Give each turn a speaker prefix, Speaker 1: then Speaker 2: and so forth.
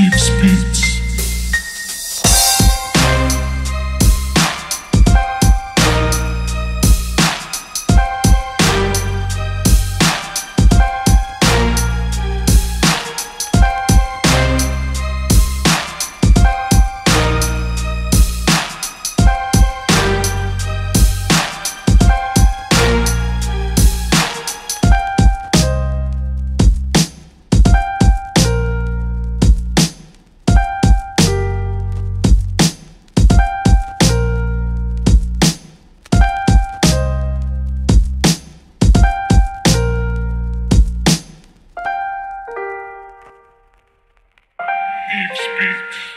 Speaker 1: It's Beats.